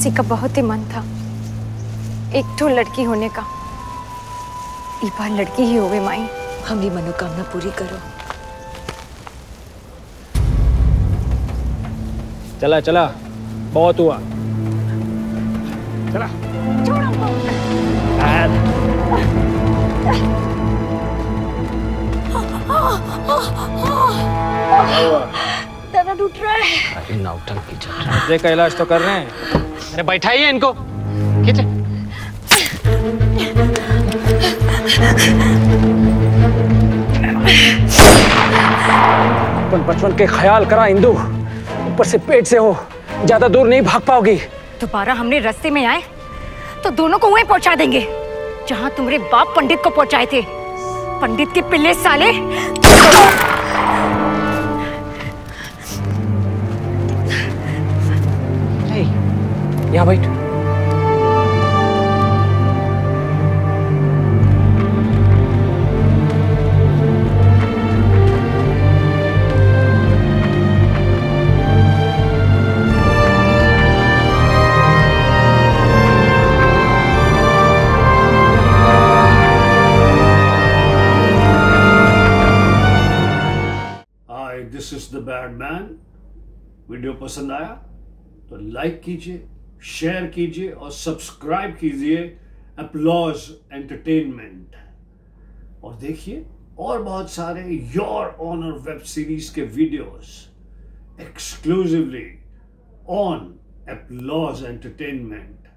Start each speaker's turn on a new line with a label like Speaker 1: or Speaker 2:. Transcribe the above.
Speaker 1: मासी का बहुत ही मन था। एक तो लड़की होने का। ई बार लड़की ही हो गई माई।
Speaker 2: हमारी मनोकामना पूरी करो।
Speaker 3: चला चला। बहुत हुआ। चला।
Speaker 1: दर्द उठ रहा है।
Speaker 4: अरे चल रहा
Speaker 3: इलाज तो कर रहे हैं
Speaker 4: है। अरे बैठाइए इनको। खींचे।
Speaker 3: अपन बचपन के ख्याल करा इंदू। ऊपर से पेट से हो। ज़्यादा दूर नहीं भाग पाओगी।
Speaker 1: दोबारा हमने रास्ते में आए तो दोनों को वहीं पहुँचा देंगे, जहाँ तुम्हारे बाप पंडित को पहुँचाए थे। पंडित के पिल्ले साले।
Speaker 3: यहाँ बैठ।
Speaker 5: This is the bad man video पसंद आया तो लाइक कीजिए। शेयर कीजिए और सब्सक्राइब कीजिए अपलॉज एंटरटेनमेंट और देखिए और बहुत सारे योर ऑनर वेब सीरीज़ के videos exclusively on Applause Entertainment